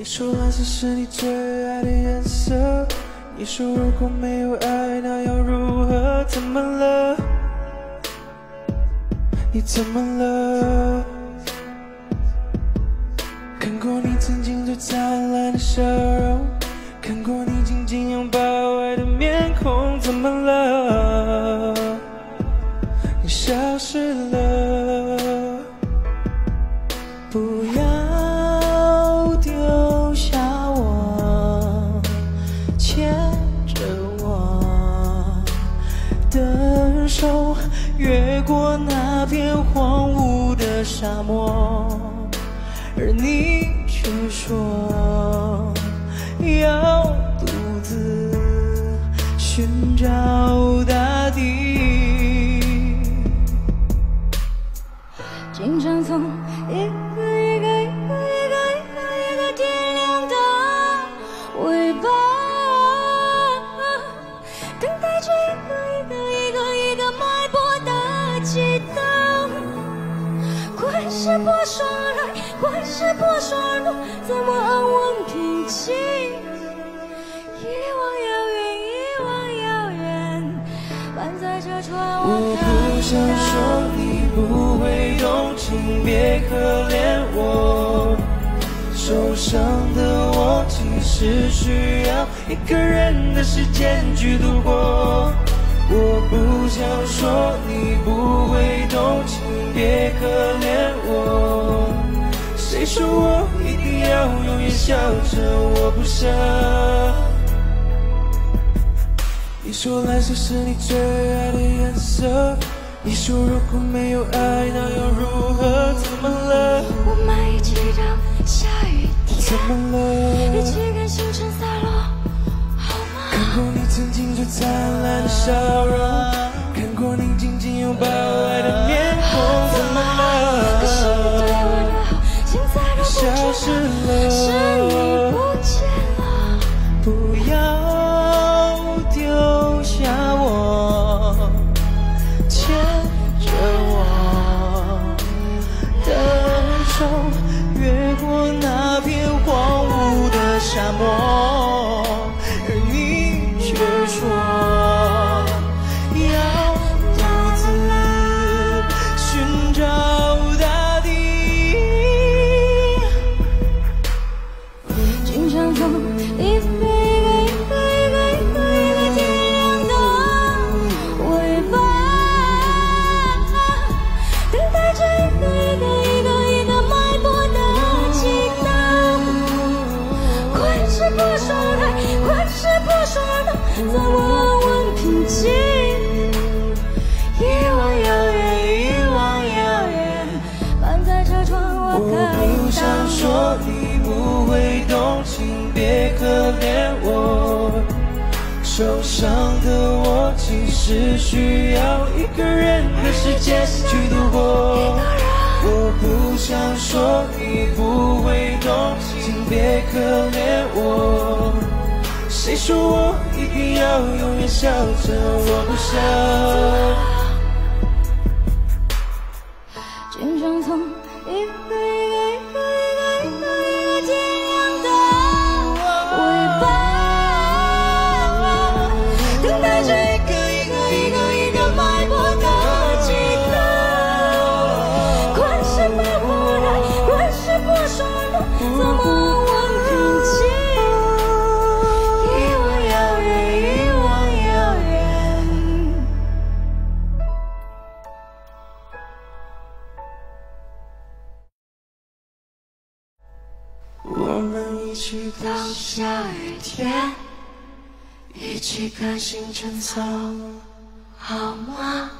你说蓝色是你最爱的颜色。你说如果没有爱，那又如何？怎么了？你怎么了？看过你曾经最灿烂的笑容，看过你紧紧拥抱爱的面孔，怎么了？你消失了。手，越过那片荒芜的沙漠，而你滚石破霜来，滚石破霜落，怎么安稳平静？一望遥远，一望遥远，伴在这窗我不想说你不会懂，请别可怜我。受伤的我其实需要一个人的时间去度过。我不想说你不会懂，请别可怜。说我一定要永远笑着？我不想。你说蓝色是你最爱的颜色。你说如果没有爱，那又如何？怎么了？我们一起等下雨天怎，么了？一起看星辰洒落，好吗？看过你曾经最灿烂的笑容，看过你紧紧拥抱爱的面孔，消失了，是你。不见了。不要丢下我，牵着我的手，越过那片荒芜的沙漠，落，怎么安稳平静？一望遥远，一望遥远，伴在车窗我我不想说你不会懂，请别可怜我。受伤的我其实需要一个人的时间去度过。我不想说你不会懂，请别可怜我。谁说我一定要永远笑着？我不想。坚强从一个一个一个一个们一起到下雨天，一起看星辰草，好吗？